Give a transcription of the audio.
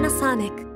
Panasonic.